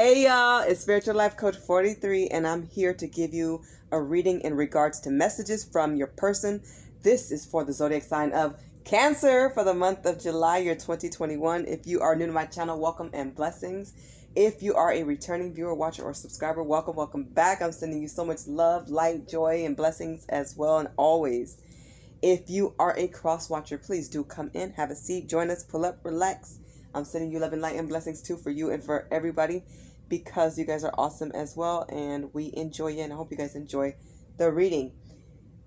Hey y'all, it's Spiritual Life Coach 43, and I'm here to give you a reading in regards to messages from your person. This is for the zodiac sign of Cancer for the month of July, year 2021. If you are new to my channel, welcome and blessings. If you are a returning viewer, watcher, or subscriber, welcome, welcome back. I'm sending you so much love, light, joy, and blessings as well, and always. If you are a cross watcher, please do come in, have a seat, join us, pull up, relax. I'm sending you love and light and blessings too for you and for everybody because you guys are awesome as well and we enjoy you and I hope you guys enjoy the reading.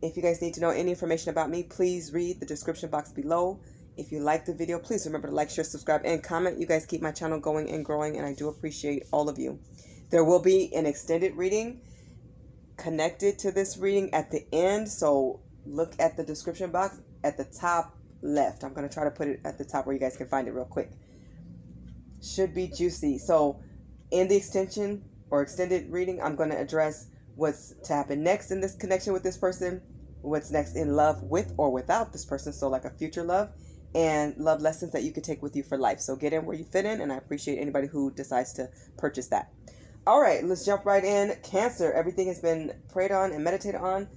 If you guys need to know any information about me, please read the description box below. If you like the video, please remember to like, share, subscribe, and comment. You guys keep my channel going and growing and I do appreciate all of you. There will be an extended reading connected to this reading at the end, so look at the description box at the top left. I'm going to try to put it at the top where you guys can find it real quick. Should be juicy. So in the extension or extended reading, I'm going to address what's to happen next in this connection with this person, what's next in love with or without this person, so like a future love, and love lessons that you could take with you for life. So get in where you fit in, and I appreciate anybody who decides to purchase that. All right, let's jump right in. Cancer, everything has been prayed on and meditated on.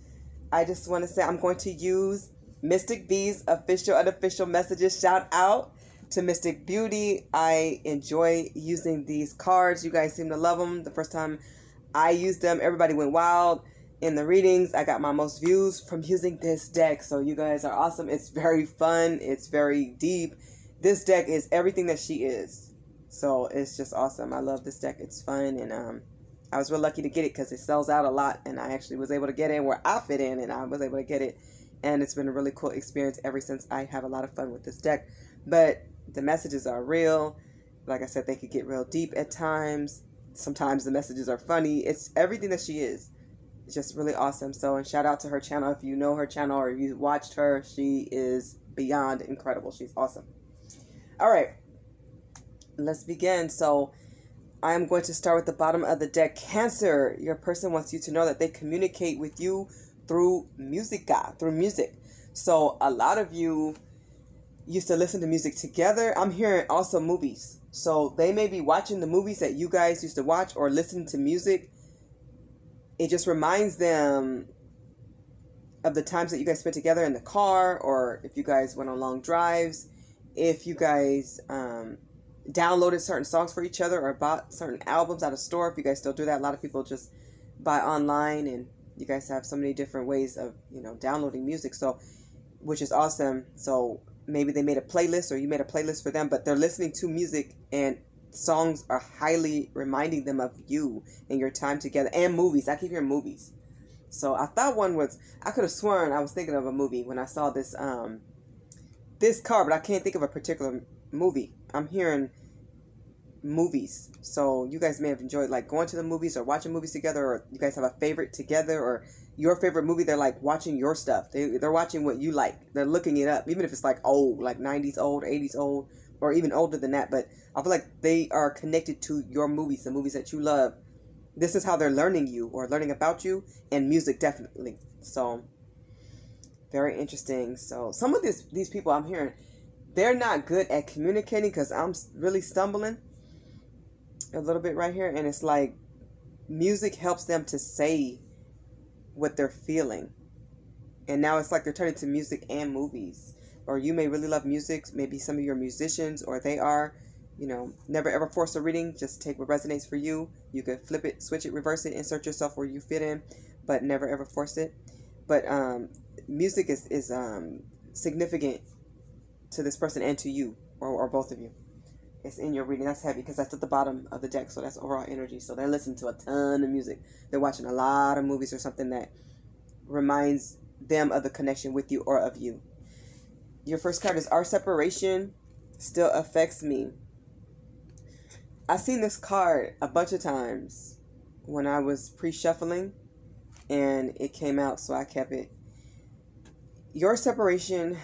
I just want to say I'm going to use Mystic B's official, unofficial messages. Shout out to Mystic Beauty. I enjoy using these cards. You guys seem to love them. The first time I used them, everybody went wild in the readings. I got my most views from using this deck. So you guys are awesome. It's very fun. It's very deep. This deck is everything that she is. So it's just awesome. I love this deck. It's fun and um I was real lucky to get it because it sells out a lot, and I actually was able to get in where I fit in, and I was able to get it, and it's been a really cool experience ever since. I have a lot of fun with this deck, but the messages are real. Like I said, they could get real deep at times. Sometimes the messages are funny. It's everything that she is. It's just really awesome. So, and shout out to her channel. If you know her channel or you watched her, she is beyond incredible. She's awesome. All right, let's begin. So, I am going to start with the bottom of the deck. Cancer, your person wants you to know that they communicate with you through music, God, through music. So a lot of you used to listen to music together. I'm hearing also movies. So they may be watching the movies that you guys used to watch or listen to music. It just reminds them of the times that you guys spent together in the car or if you guys went on long drives. If you guys um, downloaded certain songs for each other or bought certain albums at a store. If you guys still do that, a lot of people just buy online and you guys have so many different ways of, you know, downloading music. So, which is awesome. So maybe they made a playlist or you made a playlist for them, but they're listening to music and songs are highly reminding them of you and your time together and movies. I keep hearing movies. So I thought one was, I could have sworn I was thinking of a movie when I saw this, um, this car, but I can't think of a particular movie. I'm hearing movies. So you guys may have enjoyed like going to the movies or watching movies together, or you guys have a favorite together, or your favorite movie. They're like watching your stuff. They they're watching what you like. They're looking it up, even if it's like old, like '90s old, '80s old, or even older than that. But I feel like they are connected to your movies, the movies that you love. This is how they're learning you or learning about you, and music definitely. So very interesting. So some of these these people I'm hearing they're not good at communicating because I'm really stumbling a little bit right here. And it's like music helps them to say what they're feeling. And now it's like they're turning to music and movies. Or you may really love music, maybe some of your musicians, or they are. You know, never ever force a reading. Just take what resonates for you. You can flip it, switch it, reverse it, insert yourself where you fit in, but never ever force it. But um, music is, is um, significant to this person and to you, or, or both of you. It's in your reading. That's heavy because that's at the bottom of the deck. So that's overall energy. So they're listening to a ton of music. They're watching a lot of movies or something that reminds them of the connection with you or of you. Your first card is Our Separation Still Affects Me. I've seen this card a bunch of times when I was pre shuffling and it came out, so I kept it. Your separation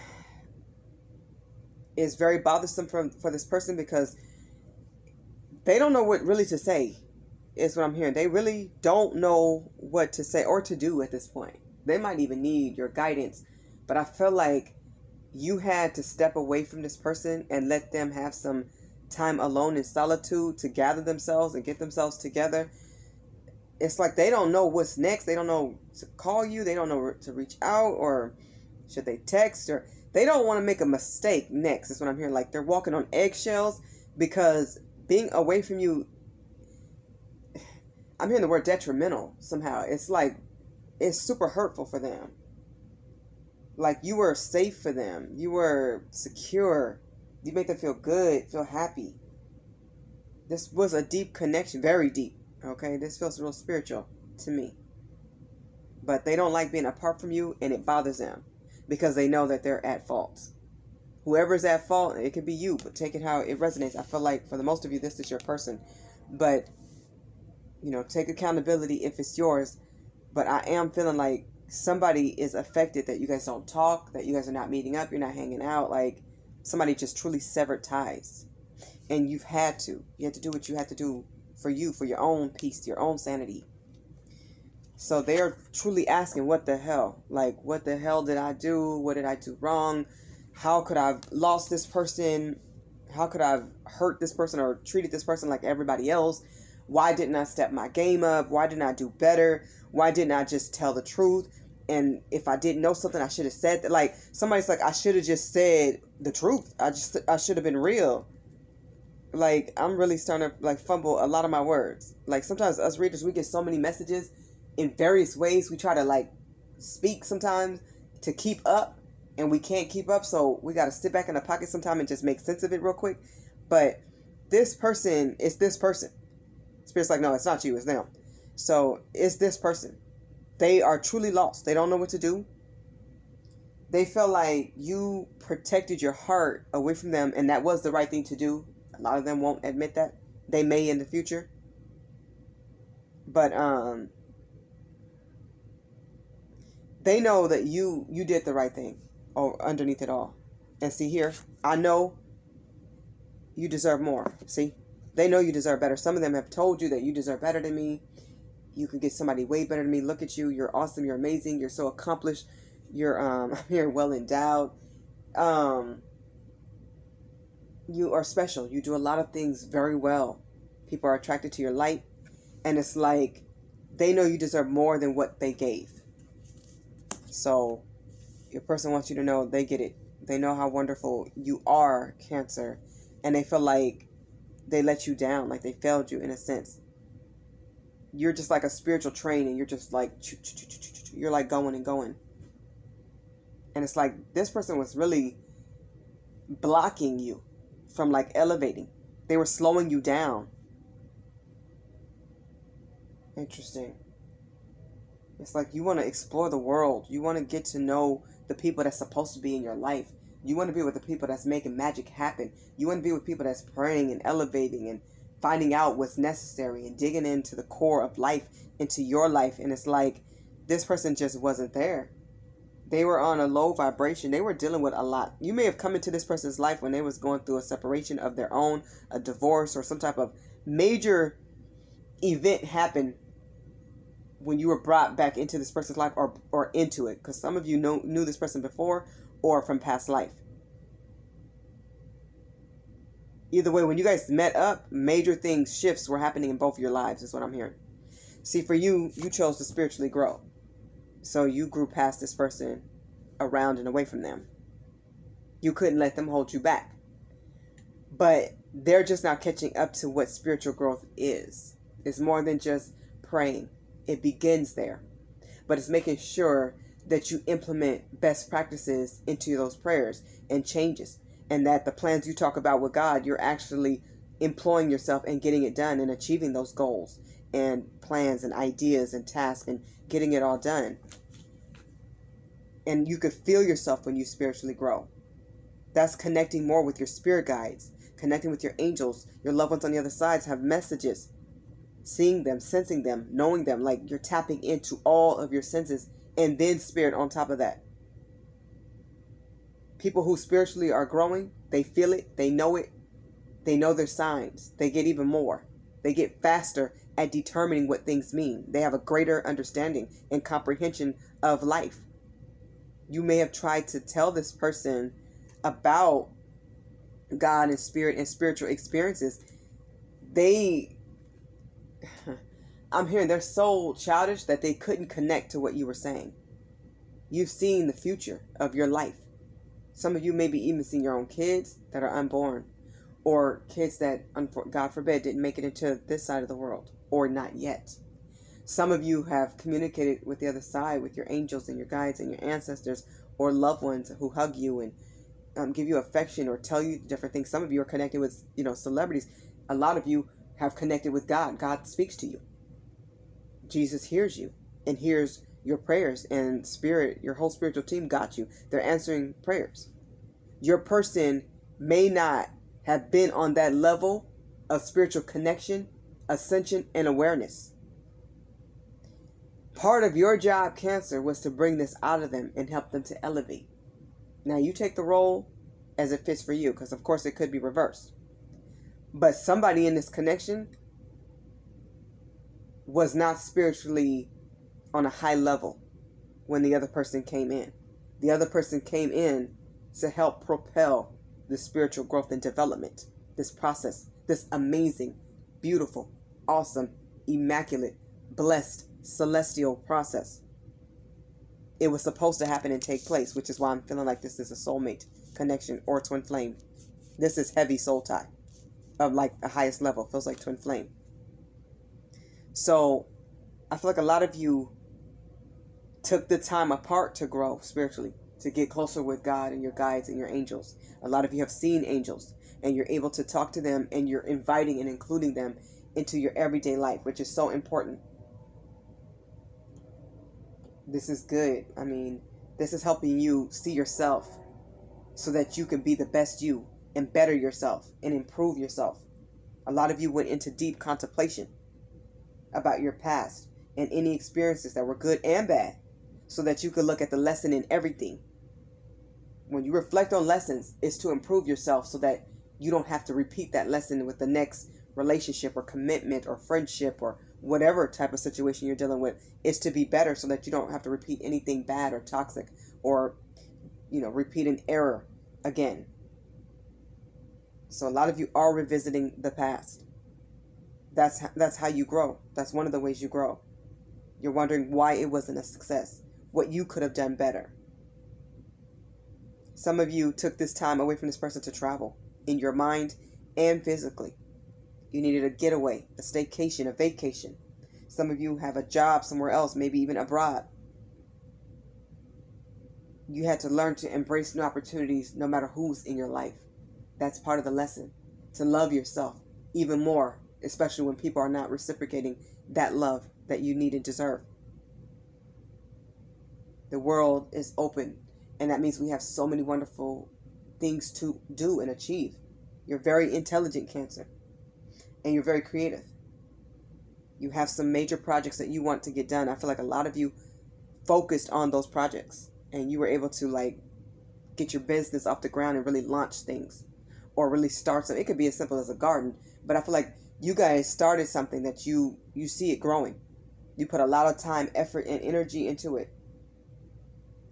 is very bothersome for, for this person because they don't know what really to say is what I'm hearing. They really don't know what to say or to do at this point. They might even need your guidance. But I feel like you had to step away from this person and let them have some time alone in solitude to gather themselves and get themselves together. It's like they don't know what's next. They don't know to call you. They don't know to reach out or should they text or they don't want to make a mistake next. That's what I'm hearing. Like they're walking on eggshells because being away from you, I'm hearing the word detrimental somehow. It's like it's super hurtful for them. Like you were safe for them. You were secure. You make them feel good, feel happy. This was a deep connection, very deep. Okay, this feels real spiritual to me. But they don't like being apart from you, and it bothers them because they know that they're at fault. Whoever's at fault, it could be you, but take it how it resonates. I feel like for the most of you, this is your person. But, you know, take accountability if it's yours. But I am feeling like somebody is affected that you guys don't talk, that you guys are not meeting up, you're not hanging out. Like, somebody just truly severed ties. And you've had to. You had to do what you had to do for you, for your own peace, your own sanity. So they're truly asking, what the hell? Like, what the hell did I do? What did I do wrong? How could I have lost this person? How could I have hurt this person or treated this person like everybody else? Why didn't I step my game up? Why didn't I do better? Why didn't I just tell the truth? And if I didn't know something, I should have said that. Like somebody's like, I should have just said the truth. I just I should have been real. Like I'm really starting to like fumble a lot of my words. Like sometimes us readers we get so many messages in various ways. We try to like speak sometimes to keep up and we can't keep up. So we got to sit back in the pocket sometime and just make sense of it real quick. But this person is this person. Spirit's like, no, it's not you, it's them. So it's this person. They are truly lost. They don't know what to do. They feel like you protected your heart away from them, and that was the right thing to do. A lot of them won't admit that. They may in the future. But um they know that you you did the right thing or underneath it all. And see here, I know you deserve more. See? They know you deserve better. Some of them have told you that you deserve better than me. You can get somebody way better than me. Look at you. You're awesome. You're amazing. You're so accomplished. You're um you're well endowed. Um you are special. You do a lot of things very well. People are attracted to your light and it's like they know you deserve more than what they gave. So your person wants you to know they get it. They know how wonderful you are, Cancer, and they feel like they let you down, like they failed you in a sense. You're just like a spiritual train, and you're just like you're like going and going. And it's like this person was really blocking you from like elevating. They were slowing you down. Interesting. It's like you want to explore the world. You want to get to know the people that's supposed to be in your life. You want to be with the people that's making magic happen. You want to be with people that's praying and elevating and finding out what's necessary and digging into the core of life, into your life. And it's like this person just wasn't there. They were on a low vibration. They were dealing with a lot. You may have come into this person's life when they was going through a separation of their own, a divorce, or some type of major event happened when you were brought back into this person's life or or into it because some of you know knew this person before or from past life. Either way when you guys met up major things shifts were happening in both of your lives is what i'm hearing. See for you you chose to spiritually grow. So you grew past this person around and away from them. You couldn't let them hold you back. But they're just now catching up to what spiritual growth is. It's more than just praying it begins there. But it's making sure that you implement best practices into those prayers and changes. And that the plans you talk about with God, you're actually employing yourself and getting it done and achieving those goals and plans and ideas and tasks and getting it all done. And you could feel yourself when you spiritually grow. That's connecting more with your spirit guides, connecting with your angels. Your loved ones on the other sides have messages seeing them, sensing them, knowing them, like you're tapping into all of your senses and then spirit on top of that. People who spiritually are growing, they feel it, they know it, they know their signs, they get even more. They get faster at determining what things mean. They have a greater understanding and comprehension of life. You may have tried to tell this person about God and spirit and spiritual experiences, they I'm hearing they're so childish that they couldn't connect to what you were saying. You've seen the future of your life. Some of you maybe even seen your own kids that are unborn, or kids that, God forbid, didn't make it into this side of the world, or not yet. Some of you have communicated with the other side, with your angels and your guides and your ancestors, or loved ones who hug you and um, give you affection or tell you different things. Some of you are connected with, you know, celebrities. A lot of you have connected with God. God speaks to you. Jesus hears you and hears your prayers and spirit, your whole spiritual team got you. They're answering prayers. Your person may not have been on that level of spiritual connection, ascension, and awareness. Part of your job, Cancer, was to bring this out of them and help them to elevate. Now, you take the role as it fits for you, because of course it could be reversed. But somebody in this connection was not spiritually on a high level when the other person came in. The other person came in to help propel the spiritual growth and development, this process, this amazing, beautiful, awesome, immaculate, blessed, celestial process. It was supposed to happen and take place, which is why I'm feeling like this is a soulmate connection or twin flame. This is heavy soul tie of like the highest level. Feels like twin flame. So I feel like a lot of you took the time apart to grow spiritually, to get closer with God and your guides and your angels. A lot of you have seen angels and you're able to talk to them and you're inviting and including them into your everyday life, which is so important. This is good. I mean, this is helping you see yourself so that you can be the best you and better yourself and improve yourself. A lot of you went into deep contemplation about your past and any experiences that were good and bad so that you could look at the lesson in everything. When you reflect on lessons, it's to improve yourself so that you don't have to repeat that lesson with the next relationship or commitment or friendship or whatever type of situation you're dealing with. It's to be better so that you don't have to repeat anything bad or toxic or, you know, repeat an error again. So a lot of you are revisiting the past. That's that's how you grow. That's one of the ways you grow. You're wondering why it wasn't a success, what you could have done better. Some of you took this time away from this person to travel in your mind and physically. You needed a getaway, a staycation, a vacation. Some of you have a job somewhere else, maybe even abroad. You had to learn to embrace new opportunities no matter who's in your life. That's part of the lesson. To love yourself even more especially when people are not reciprocating that love that you need and deserve. The world is open, and that means we have so many wonderful things to do and achieve. You're very intelligent, Cancer, and you're very creative. You have some major projects that you want to get done. I feel like a lot of you focused on those projects, and you were able to like get your business off the ground and really launch things or really start something. It could be as simple as a garden, but I feel like you guys started something that you you see it growing. You put a lot of time, effort, and energy into it.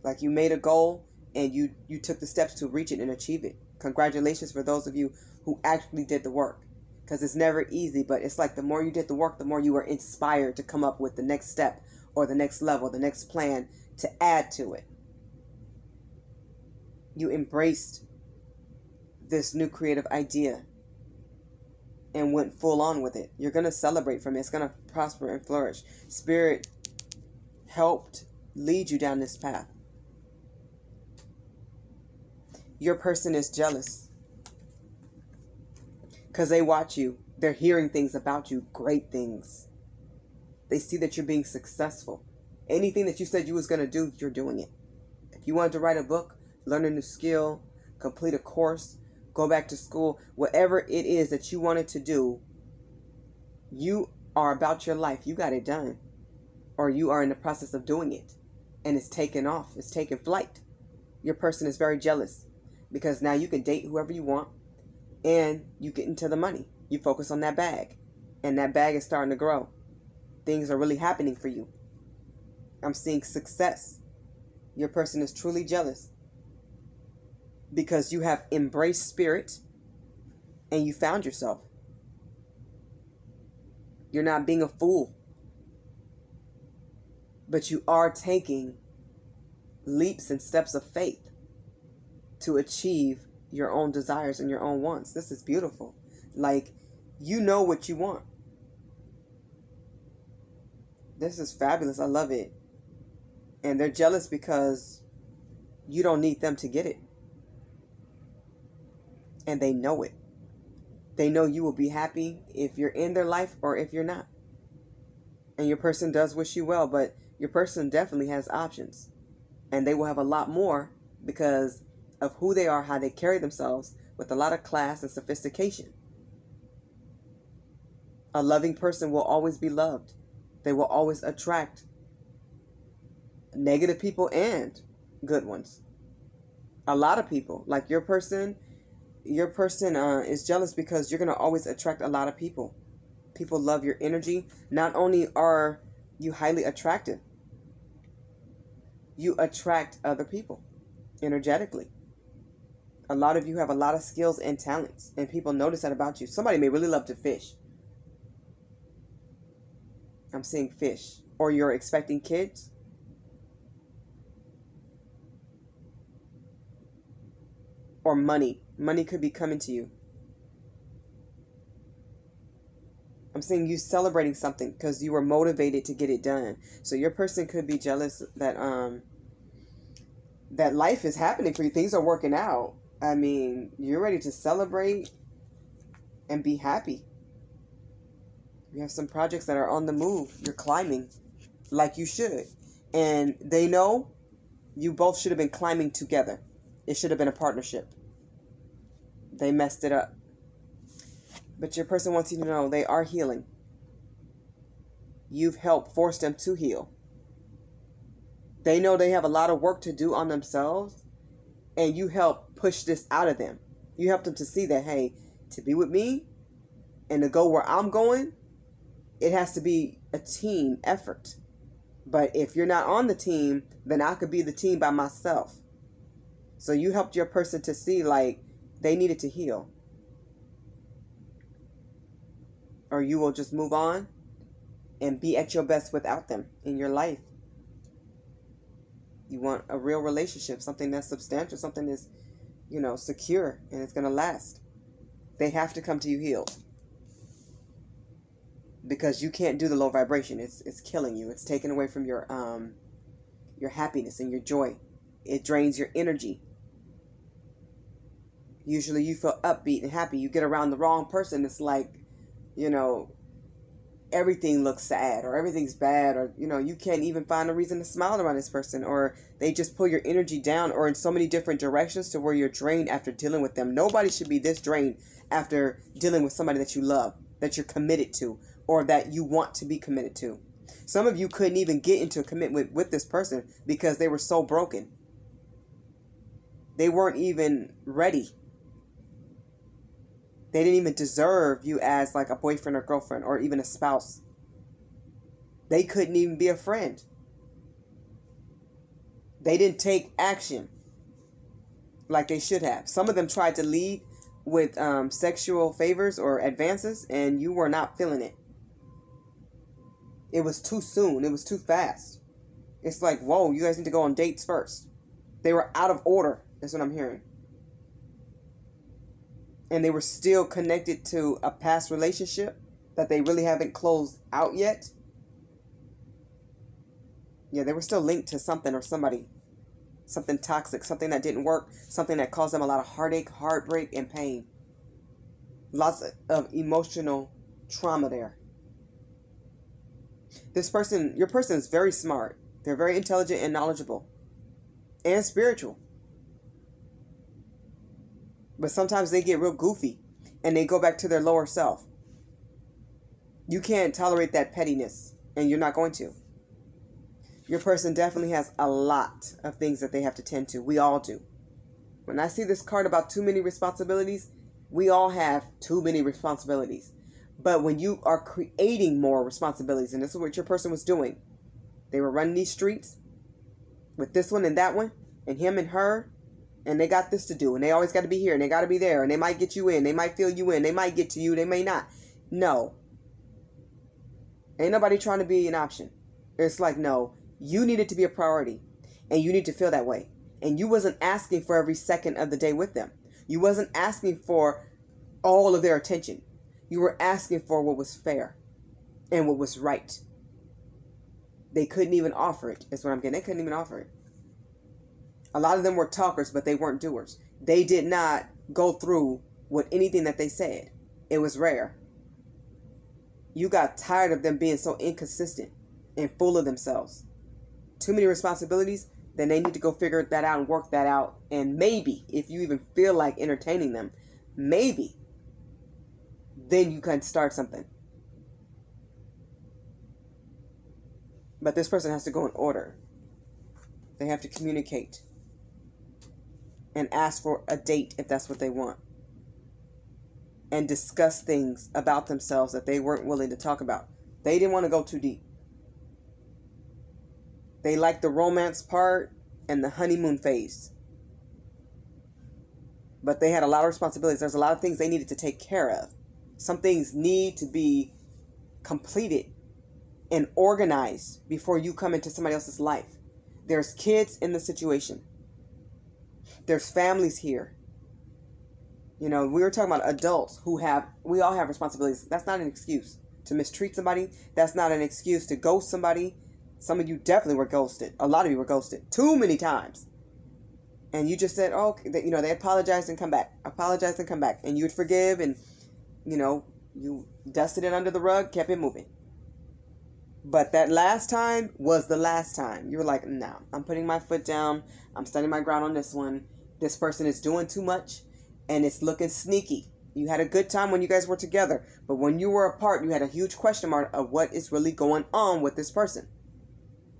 Like you made a goal and you you took the steps to reach it and achieve it. Congratulations for those of you who actually did the work. Because it's never easy, but it's like the more you did the work, the more you were inspired to come up with the next step or the next level, the next plan to add to it. You embraced this new creative idea and went full on with it. You're going to celebrate from it. It's going to prosper and flourish. Spirit helped lead you down this path. Your person is jealous because they watch you. They're hearing things about you, great things. They see that you're being successful. Anything that you said you was going to do, you're doing it. If you wanted to write a book, learn a new skill, complete a course, go back to school, whatever it is that you wanted to do, you are about your life. You got it done. Or you are in the process of doing it. And it's taken off, it's taken flight. Your person is very jealous because now you can date whoever you want and you get into the money. You focus on that bag, and that bag is starting to grow. Things are really happening for you. I'm seeing success. Your person is truly jealous because you have embraced spirit and you found yourself. You're not being a fool. But you are taking leaps and steps of faith to achieve your own desires and your own wants. This is beautiful. Like, you know what you want. This is fabulous. I love it. And they're jealous because you don't need them to get it. And they know it. They know you will be happy if you're in their life or if you're not. And your person does wish you well, but your person definitely has options. And they will have a lot more because of who they are, how they carry themselves, with a lot of class and sophistication. A loving person will always be loved. They will always attract negative people and good ones. A lot of people, like your person, your person uh, is jealous because you're going to always attract a lot of people. People love your energy. Not only are you highly attractive, you attract other people energetically. A lot of you have a lot of skills and talents, and people notice that about you. Somebody may really love to fish. I'm seeing fish. Or you're expecting kids. Or money. Money could be coming to you. I'm saying you celebrating something because you were motivated to get it done. So your person could be jealous that um that life is happening for you. Things are working out. I mean, you're ready to celebrate and be happy. You have some projects that are on the move. You're climbing like you should. And they know you both should have been climbing together. It should have been a partnership. They messed it up. But your person wants you to know they are healing. You've helped force them to heal. They know they have a lot of work to do on themselves, and you help push this out of them. You help them to see that, hey, to be with me and to go where I'm going, it has to be a team effort. But if you're not on the team, then I could be the team by myself. So you helped your person to see like they needed to heal. Or you will just move on and be at your best without them in your life. You want a real relationship, something that's substantial, something that's, you know, secure and it's going to last. They have to come to you healed because you can't do the low vibration. It's it's killing you. It's taken away from your um your happiness and your joy. It drains your energy. Usually you feel upbeat and happy. You get around the wrong person, it's like, you know, everything looks sad or everything's bad or you know, you can't even find a reason to smile around this person or they just pull your energy down or in so many different directions to where you're drained after dealing with them. Nobody should be this drained after dealing with somebody that you love, that you're committed to, or that you want to be committed to. Some of you couldn't even get into a commitment with this person because they were so broken. They weren't even ready. They didn't even deserve you as like a boyfriend or girlfriend or even a spouse. They couldn't even be a friend. They didn't take action like they should have. Some of them tried to lead with um, sexual favors or advances, and you were not feeling it it was too soon. It was too fast. It's like, whoa, you guys need to go on dates first. They were out of order. That's what I'm hearing. And they were still connected to a past relationship that they really haven't closed out yet. Yeah, they were still linked to something or somebody. Something toxic, something that didn't work, something that caused them a lot of heartache, heartbreak, and pain. Lots of emotional trauma there this person, your person is very smart. They're very intelligent and knowledgeable and spiritual. But sometimes they get real goofy and they go back to their lower self. You can't tolerate that pettiness, and you're not going to. Your person definitely has a lot of things that they have to tend to. We all do. When I see this card about too many responsibilities, we all have too many responsibilities. But when you are creating more responsibilities, and this is what your person was doing, they were running these streets with this one and that one, and him and her, and they got this to do and they always got to be here and they got to be there and they might get you in they might fill you in they might get to you they may not. No. Ain't nobody trying to be an option. It's like no you needed to be a priority and you need to feel that way. And you wasn't asking for every second of the day with them. You wasn't asking for all of their attention. You were asking for what was fair and what was right. They couldn't even offer it is what i'm getting they couldn't even offer it a lot of them were talkers, but they weren't doers. They did not go through with anything that they said. It was rare. You got tired of them being so inconsistent and full of themselves. Too many responsibilities, then they need to go figure that out and work that out. And maybe, if you even feel like entertaining them, maybe then you can start something. But this person has to go in order. They have to communicate and ask for a date if that's what they want. And discuss things about themselves that they weren't willing to talk about. They didn't want to go too deep. They liked the romance part and the honeymoon phase. But they had a lot of responsibilities. There's a lot of things they needed to take care of. Some things need to be completed and organized before you come into somebody else's life. There's kids in the situation there's families here. You know, we were talking about adults who have, we all have responsibilities. That's not an excuse to mistreat somebody. That's not an excuse to ghost somebody. Some of you definitely were ghosted. A lot of you were ghosted too many times. And you just said, oh, you know, they apologized and come back, apologized and come back. And you'd forgive and, you know, you dusted it under the rug, kept it moving. But that last time was the last time. You were like, no, I'm putting my foot down. I'm standing my ground on this one this person is doing too much and it's looking sneaky. You had a good time when you guys were together, but when you were apart, you had a huge question mark of what is really going on with this person.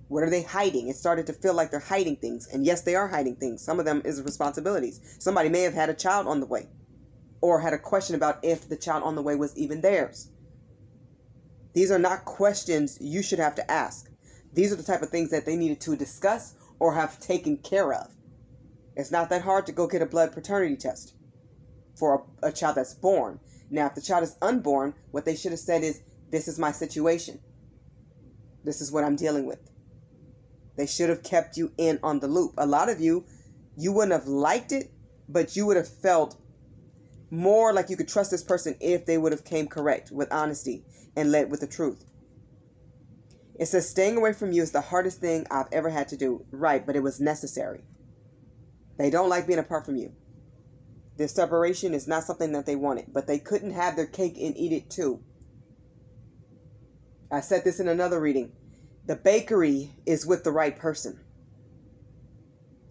What are they hiding? It started to feel like they're hiding things. And yes, they are hiding things. Some of them is responsibilities. Somebody may have had a child on the way or had a question about if the child on the way was even theirs. These are not questions you should have to ask. These are the type of things that they needed to discuss or have taken care of. It's not that hard to go get a blood paternity test for a, a child that's born. Now, if the child is unborn, what they should have said is, This is my situation. This is what I'm dealing with. They should have kept you in on the loop. A lot of you, you wouldn't have liked it, but you would have felt more like you could trust this person if they would have came correct with honesty and led with the truth. It says staying away from you is the hardest thing I've ever had to do. Right, but it was necessary. They don't like being apart from you. This separation is not something that they wanted, but they couldn't have their cake and eat it too. I said this in another reading. The bakery is with the right person.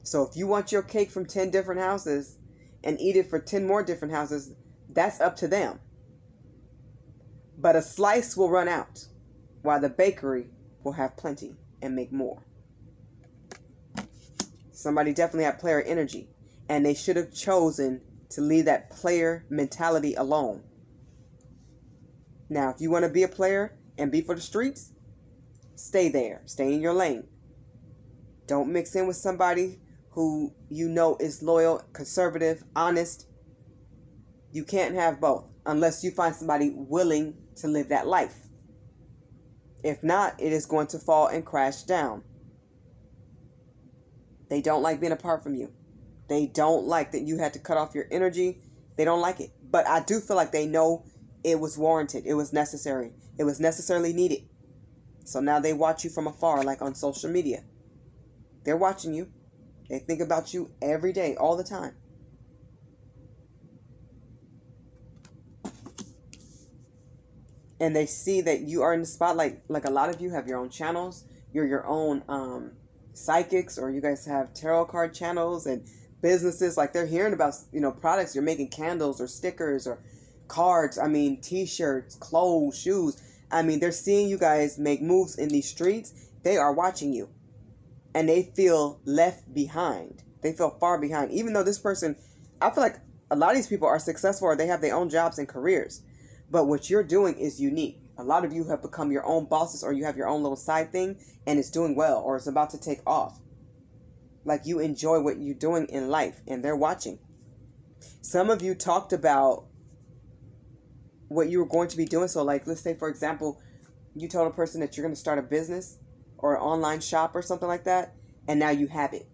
So if you want your cake from 10 different houses and eat it for 10 more different houses, that's up to them. But a slice will run out, while the bakery will have plenty and make more. Somebody definitely had player energy, and they should have chosen to leave that player mentality alone. Now, if you want to be a player and be for the streets, stay there. Stay in your lane. Don't mix in with somebody who you know is loyal, conservative, honest. You can't have both unless you find somebody willing to live that life. If not, it is going to fall and crash down. They don't like being apart from you. They don't like that you had to cut off your energy. They don't like it. But I do feel like they know it was warranted. It was necessary. It was necessarily needed. So now they watch you from afar, like on social media. They're watching you. They think about you every day, all the time. And they see that you are in the spotlight. Like a lot of you have your own channels. You're your own um, psychics or you guys have tarot card channels and businesses like they're hearing about you know products you're making candles or stickers or cards i mean t-shirts clothes shoes i mean they're seeing you guys make moves in these streets they are watching you and they feel left behind they feel far behind even though this person i feel like a lot of these people are successful or they have their own jobs and careers but what you're doing is unique a lot of you have become your own bosses or you have your own little side thing and it's doing well or it's about to take off. Like you enjoy what you're doing in life and they're watching. Some of you talked about what you were going to be doing. So, like, let's say, for example, you told a person that you're going to start a business or an online shop or something like that, and now you have it.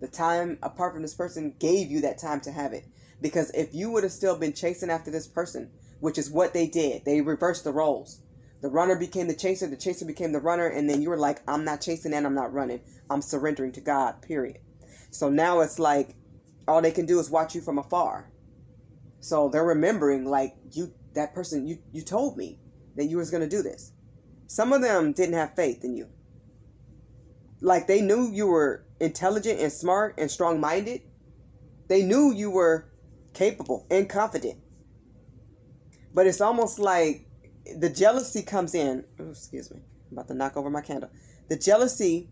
The time apart from this person gave you that time to have it. Because if you would have still been chasing after this person, which is what they did, they reversed the roles. The runner became the chaser, the chaser became the runner, and then you were like, I'm not chasing and I'm not running. I'm surrendering to God, period. So now it's like all they can do is watch you from afar. So they're remembering like you that person you you told me that you was to do this. Some of them didn't have faith in you. Like they knew you were intelligent and smart and strong-minded. They knew you were capable and confident. But it's almost like the jealousy comes in. Oh, excuse me. I'm about to knock over my candle. The jealousy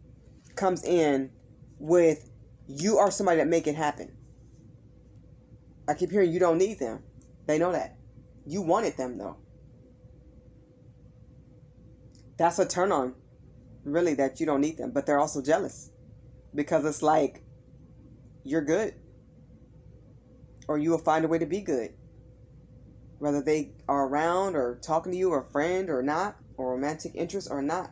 comes in with you are somebody that make it happen. I keep hearing you don't need them. They know that. You wanted them though. That's a turn on, really, that you don't need them. But they're also jealous because it's like you're good or you will find a way to be good. Whether they are around or talking to you or a friend or not, or romantic interest or not.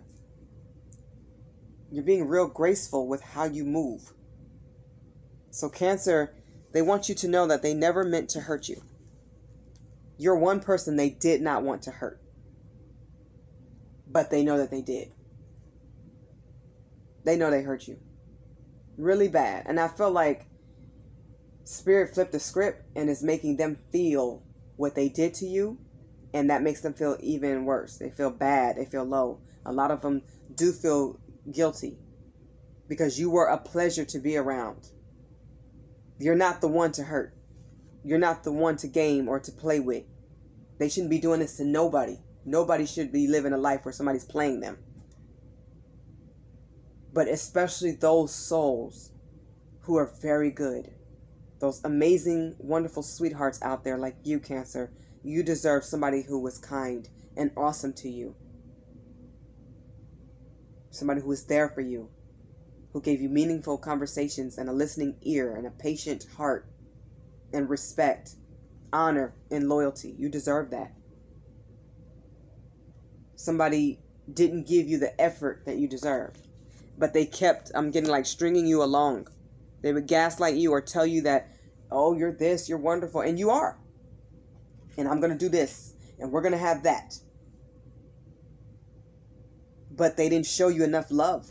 You're being real graceful with how you move. So, Cancer, they want you to know that they never meant to hurt you. You're one person they did not want to hurt. But they know that they did. They know they hurt you. Really bad. And I feel like Spirit flipped the script and is making them feel what they did to you. And that makes them feel even worse. They feel bad. They feel low. A lot of them do feel guilty because you were a pleasure to be around. You're not the one to hurt. You're not the one to game or to play with. They shouldn't be doing this to nobody. Nobody should be living a life where somebody's playing them. But especially those souls who are very good. Those amazing, wonderful sweethearts out there like you, Cancer. You deserve somebody who was kind and awesome to you. Somebody who was there for you. Who gave you meaningful conversations and a listening ear and a patient heart and respect, honor, and loyalty. You deserve that. Somebody didn't give you the effort that you deserve, but they kept, I'm getting like stringing you along. They would gaslight you or tell you that, oh, you're this, you're wonderful, and you are. And I'm going to do this, and we're going to have that. But they didn't show you enough love.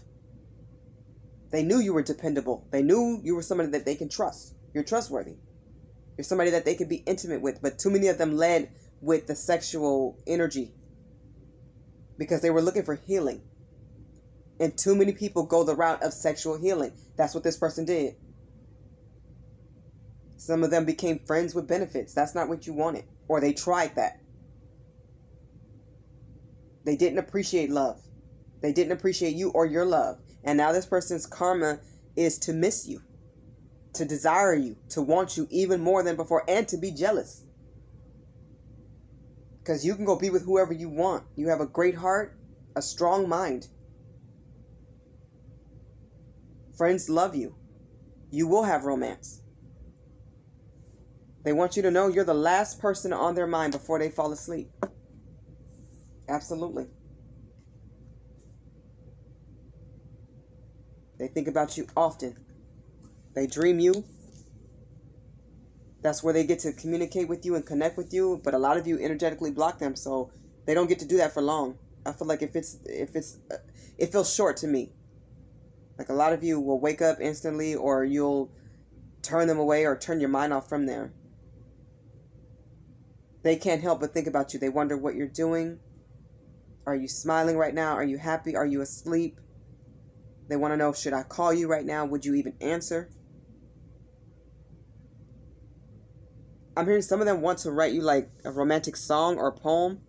They knew you were dependable. They knew you were somebody that they can trust. You're trustworthy. You're somebody that they could be intimate with. But too many of them led with the sexual energy because they were looking for healing. And too many people go the route of sexual healing. That's what this person did. Some of them became friends with benefits. That's not what you wanted. Or they tried that. They didn't appreciate love. They didn't appreciate you or your love. And now this person's karma is to miss you to desire you, to want you even more than before, and to be jealous. Because you can go be with whoever you want. You have a great heart, a strong mind. Friends love you. You will have romance. They want you to know you're the last person on their mind before they fall asleep. Absolutely. They think about you often. They dream you. That's where they get to communicate with you and connect with you. But a lot of you energetically block them, so they don't get to do that for long. I feel like if it's if it's uh, it feels short to me. Like a lot of you will wake up instantly, or you'll turn them away or turn your mind off from them. They can't help but think about you. They wonder what you're doing. Are you smiling right now? Are you happy? Are you asleep? They want to know should I call you right now? Would you even answer? I'm hearing some of them want to write you like a romantic song or poem.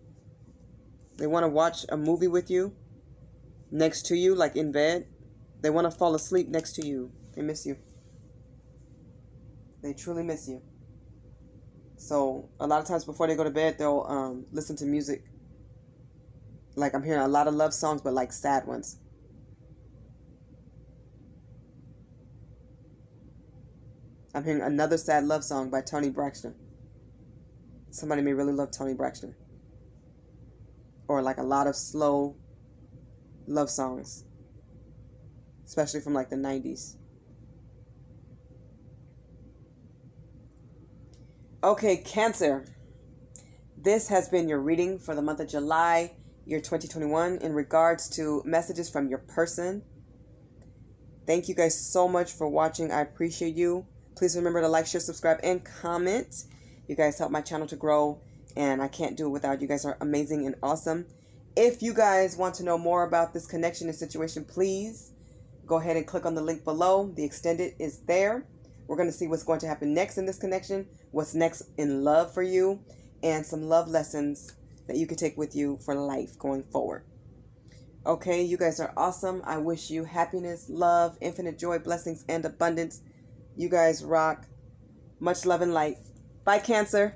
They want to watch a movie with you next to you, like in bed. They want to fall asleep next to you. They miss you. They truly miss you. So a lot of times before they go to bed, they'll um, listen to music. Like I'm hearing a lot of love songs, but like sad ones. I'm hearing another sad love song by Toni Braxton. Somebody may really love Toni Braxton. Or like a lot of slow love songs. Especially from like the 90s. Okay, Cancer. This has been your reading for the month of July, year 2021, in regards to messages from your person. Thank you guys so much for watching. I appreciate you. Please remember to like, share, subscribe, and comment. You guys help my channel to grow, and I can't do it without you guys are amazing and awesome. If you guys want to know more about this connection and situation, please go ahead and click on the link below. The extended is there. We're going to see what's going to happen next in this connection, what's next in love for you, and some love lessons that you can take with you for life going forward. Okay, you guys are awesome. I wish you happiness, love, infinite joy, blessings, and abundance. You guys rock. Much love and light. Bye, Cancer.